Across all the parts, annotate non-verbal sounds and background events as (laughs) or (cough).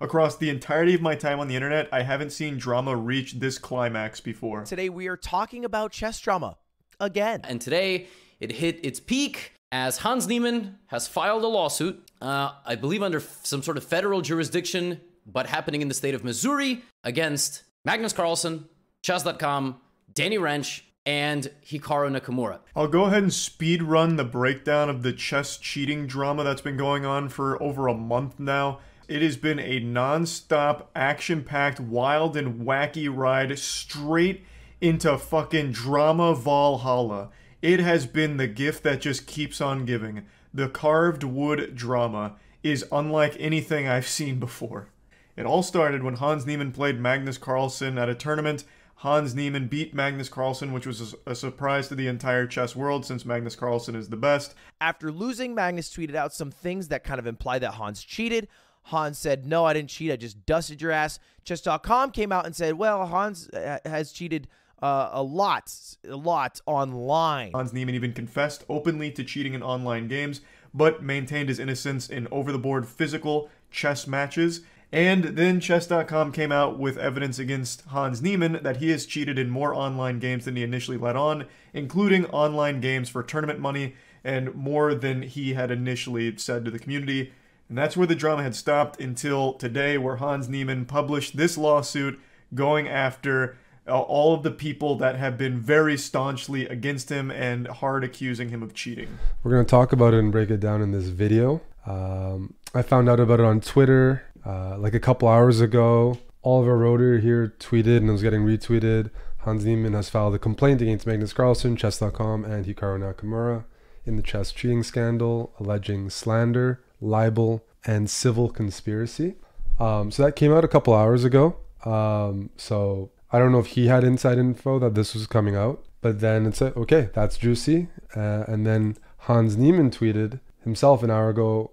Across the entirety of my time on the internet, I haven't seen drama reach this climax before. Today we are talking about chess drama again. And today it hit its peak as Hans Niemann has filed a lawsuit, uh, I believe under some sort of federal jurisdiction, but happening in the state of Missouri against Magnus Carlsen, Chess.com, Danny Rensch, and Hikaru Nakamura. I'll go ahead and speed run the breakdown of the chess cheating drama that's been going on for over a month now. It has been a non-stop, action-packed, wild and wacky ride straight into fucking drama Valhalla. It has been the gift that just keeps on giving. The carved wood drama is unlike anything I've seen before. It all started when Hans Niemann played Magnus Carlsen at a tournament. Hans Niemann beat Magnus Carlsen, which was a, surprise to the entire chess world since Magnus Carlsen is the best. After losing, Magnus tweeted out some things that kind of imply that Hans cheated. Hans said, No, I didn't cheat. I just dusted your ass. Chess.com came out and said, Well, Hans uh, has cheated uh, a lot, a lot online. Hans Niemann even confessed openly to cheating in online games, but maintained his innocence in over the board physical chess matches. And then Chess.com came out with evidence against Hans Niemann that he has cheated in more online games than he initially let on, including online games for tournament money and more than he had initially said to the community. And that's where the drama had stopped until today, where Hans Niemann published this lawsuit going after uh, all of the people that have been very staunchly against him and hard accusing him of cheating. We're going to talk about it and break it down in this video. Um, I found out about it on Twitter uh, like a couple hours ago. Oliver Roeder here tweeted and it was getting retweeted. Hans Niemann has filed a complaint against Magnus Carlsen, Chess.com, and Hikaru Nakamura in the chess cheating scandal, alleging slander libel, and civil conspiracy. Um, so that came out a couple hours ago. Um, so I don't know if he had inside info that this was coming out, but then it's like, okay, that's juicy. Uh, and then Hans Niemann tweeted himself an hour ago.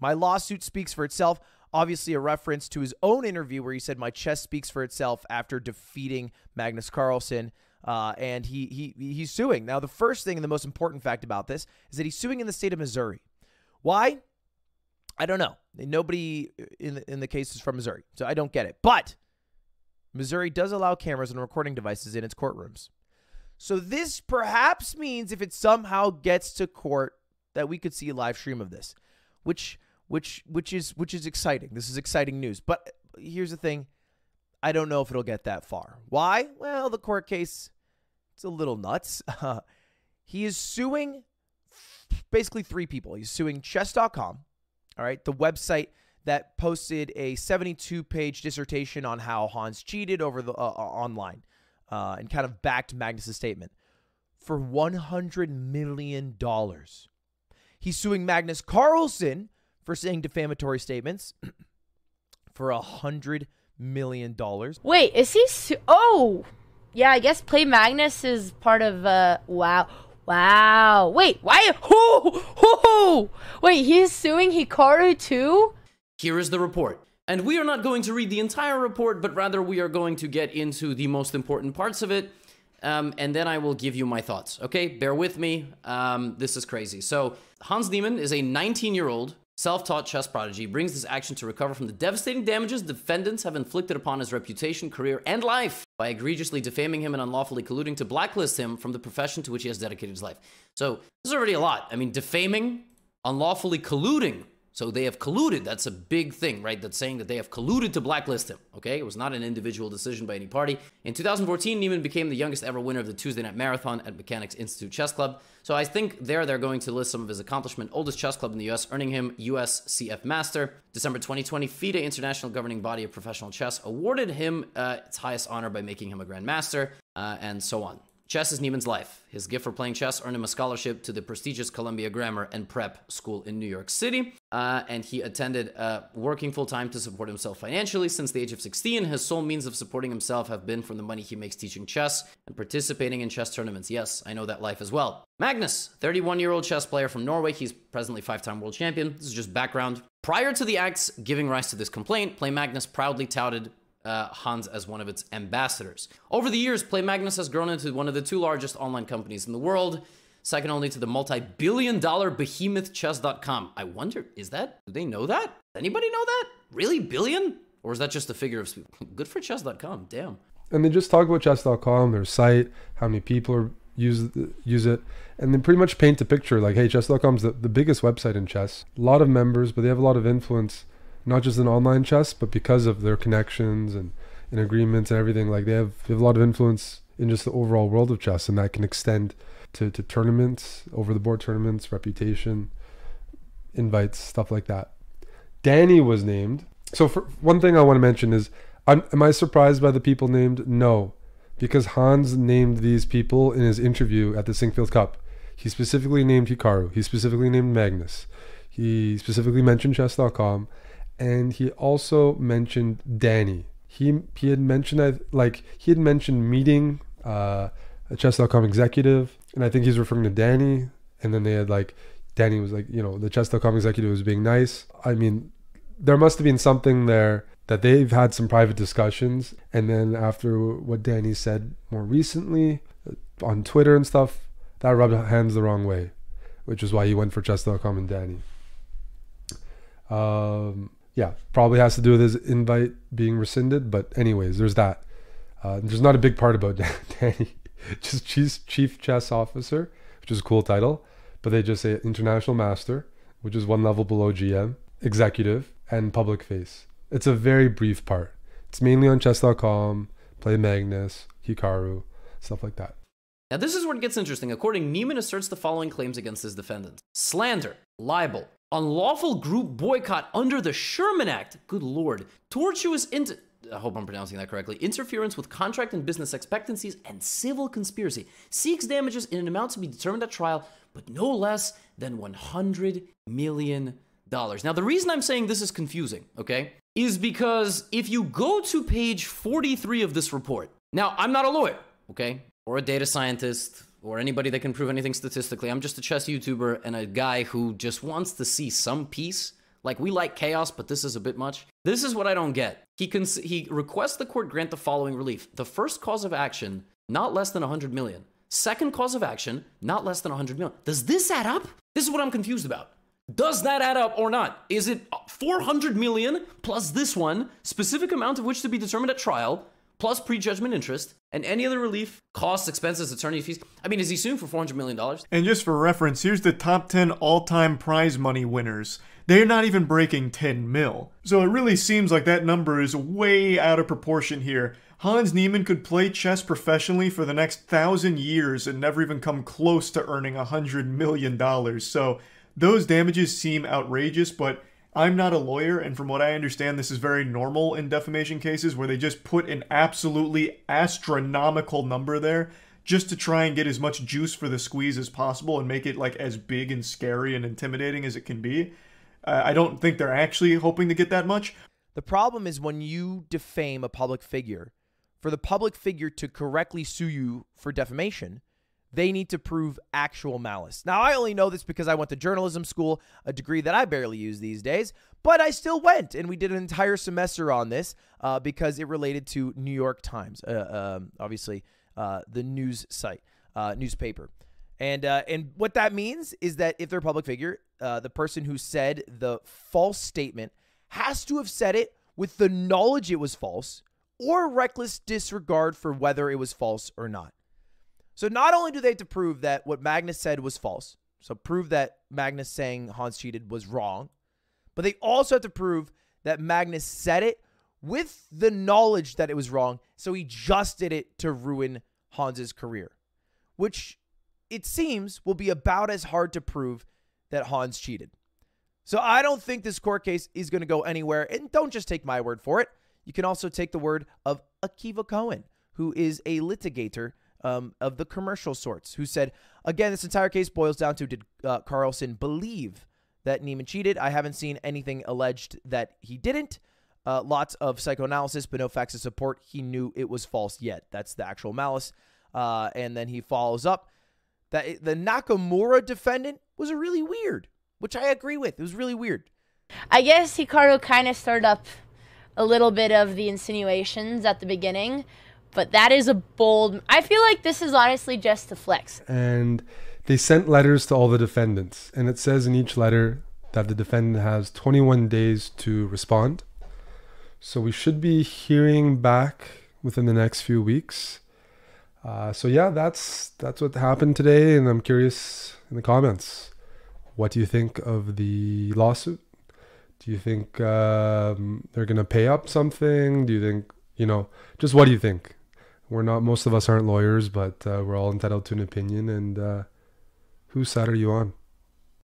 My lawsuit speaks for itself. Obviously, a reference to his own interview where he said, My chest speaks for itself after defeating Magnus Carlsen. Uh, and he, he he's suing. Now, the first thing and the most important fact about this is that he's suing in the state of Missouri. Why? I don't know. Nobody in the, in the case is from Missouri, so I don't get it. But Missouri does allow cameras and recording devices in its courtrooms. So this perhaps means if it somehow gets to court that we could see a live stream of this, which which which is which is exciting. This is exciting news. But here's the thing, I don't know if it'll get that far. Why? Well, the court case it's a little nuts. Uh, (laughs) he is suing basically three people. He's suing chess.com, all right, the website that posted a 72 page dissertation on how Hans cheated over the uh, uh, online uh, and kind of backed Magnus's statement for $100 million. He's suing Magnus Carlsen for saying defamatory statements (clears throat) for a $100 million. Wait, is he? Su- oh, yeah, I guess Play Magnus is part of, uh, wow. Wow. Wait, why? Who? Who? Wait, he's suing Hikaru too? Here is the report. And we are not going to read the entire report, but rather we are going to get into the most important parts of it. Um, and then I will give you my thoughts. Okay, bear with me. Um, this is crazy. So, Hans Niemann is a 19 year old self taught chess prodigy, brings this action to recover from the devastating damages defendants have inflicted upon his reputation, career, and life by egregiously defaming him and unlawfully colluding to blacklist him from the profession to which he has dedicated his life. So, this is already a lot. I mean, defaming, unlawfully colluding so they have colluded. That's a big thing, right? That's saying that they have colluded to blacklist him. Okay, it was not an individual decision by any party. In 2014, Niemann became the youngest ever winner of the Tuesday Night Marathon at Mechanics Institute Chess Club. So I think there they're going to list some of his accomplishment. Oldest chess club in the US, earning him US CF Master. December 2020, FIDE, International Governing Body of Professional Chess, awarded him uh, its highest honor by making him a Grand Master, uh, and so on. Chess is Niemann's life. His gift for playing chess earned him a scholarship to the prestigious Columbia Grammar and Prep School in New York City. Uh, and he attended uh, working full time to support himself financially. Since the age of 16, his sole means of supporting himself have been from the money he makes teaching chess and participating in chess tournaments. Yes, I know that life as well. Magnus, 31 year old chess player from Norway. He's presently five time world champion. This is just background. Prior to the acts giving rise to this complaint, Play Magnus proudly touted uh, Hans as one of its ambassadors. Over the years, Play Magnus has grown into one of the two largest online companies in the world. Second only to the multi-billion dollar behemoth chess.com. I wonder, is that, do they know that? Anybody know that? Really? Billion? Or is that just a figure of speed? (laughs) Good for chess.com, damn. and they just talk about chess.com, their site, how many people are use use it, and they pretty much paint a picture like, hey, chess.com's the, the biggest website in chess. A lot of members, but they have a lot of influence, not just in online chess, but because of their connections and, and agreements and everything. Like they have, they have a lot of influence in just the overall world of chess, and that can extend to, to tournaments, over the board tournaments, reputation, invites, stuff like that. Danny was named. So for one thing I want to mention is, I'm, am I surprised by the people named? No, because Hans named these people in his interview at the Sinquefield Cup. He specifically named Hikaru. He specifically named Magnus. He specifically mentioned chess.com, and he also mentioned Danny. He he had mentioned like he had mentioned meeting uh, a chess.com executive, and I think he's referring to Danny. And then they had like Danny was like, you know, the chess.com executive was being nice. I mean, there must have been something there that they've had some private discussions. And then after what Danny said more recently uh, on Twitter and stuff, that rubbed Hans the wrong way, which is why he went for chess.com and Danny. Um, yeah, probably has to do with his invite being rescinded. But anyways, there's that. Uh, there's not a big part about (laughs) Danny, (laughs) just chief chief chess officer, which is a cool title. But they just say international master, which is one level below GM, executive, and public face. It's a very brief part. It's mainly on chess.com, play Magnus, Hikaru, stuff like that. Now, this is where it gets interesting. According, Niemann asserts the following claims against his defendants slander, libel, unlawful group boycott under the Sherman Act, good lord, tortuous inter. I hope I'm pronouncing that correctly. Interference with contract and business expectancies and civil conspiracy seeks damages in an amount to be determined at trial, but no less than 100 million dollars. Now, the reason I'm saying this is confusing, okay, is because if you go to page 43 of this report, now I'm not a lawyer, okay, or a data scientist or anybody that can prove anything statistically. I'm just a chess YouTuber and a guy who just wants to see some peace. Like we like chaos, but this is a bit much. This is what I don't get. He cons- he requests the court grant the following relief: the first cause of action, not less than 100 million. Second cause of action, not less than 100 million. Does this add up? This is what I'm confused about. Does that add up or not? Is it 400 million plus this one, specific amount of which to be determined at trial, plus prejudgment interest, and any other relief, costs, expenses, attorney fees? I mean, is he suing for $400 million? And just for reference, here's the top 10 all time prize money winners. They're not even breaking 10 mil. So it really seems like that number is way out of proportion here. Hans Niemann could play chess professionally for the next thousand years and never even come close to earning a hundred million dollars. So those damages seem outrageous, but I'm not a lawyer, and from what I understand, this is very normal in defamation cases where they just put an absolutely astronomical number there just to try and get as much juice for the squeeze as possible and make it like as big and scary and intimidating as it can be. Uh, I don't think they're actually hoping to get that much. The problem is when you defame a public figure, for the public figure to correctly sue you for defamation, they need to prove actual malice. Now, I only know this because I went to journalism school, a degree that I barely use these days, but I still went and we did an entire semester on this uh, because it related to New York Times, uh, um, obviously uh, the news site, uh, newspaper. And, uh, and what that means is that if they're a public figure, uh, the person who said the false statement has to have said it with the knowledge it was false or reckless disregard for whether it was false or not. So not only do they have to prove that what Magnus said was false, so prove that Magnus saying Hans cheated was wrong, but they also have to prove that Magnus said it with the knowledge that it was wrong, so he just did it to ruin Hans's career, which it seems will be about as hard to prove that Hans cheated. So I don't think this court case is going to go anywhere, and don't just take my word for it. You can also take the word of Akiva Cohen, who is a litigator um, of the commercial sorts, who said, again, this entire case boils down to did uh, Carlsen believe that Niemann cheated? I haven't seen anything alleged that he didn't. Uh, lots of psychoanalysis, but no facts to support he knew it was false yet. That's the actual malice. Uh, and then he follows up that the Nakamura defendant was really weird, which I agree with. It was really weird. I guess Hikaru kind of stirred up a little bit of the insinuations at the beginning, but that is a bold. I feel like this is honestly just a flex. And they sent letters to all the defendants, and it says in each letter that the defendant has 21 days to respond. So we should be hearing back within the next few weeks. Uh, so yeah, that's that's what happened today, and I'm curious in the comments, what do you think of the lawsuit? Do you think um, they're gonna pay up something? Do you think you know? Just what do you think? We're not. Most of us aren't lawyers, but uh, we're all entitled to an opinion. And uh, whose side are you on?